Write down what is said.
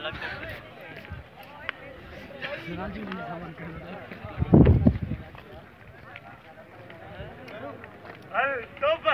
Hey, stop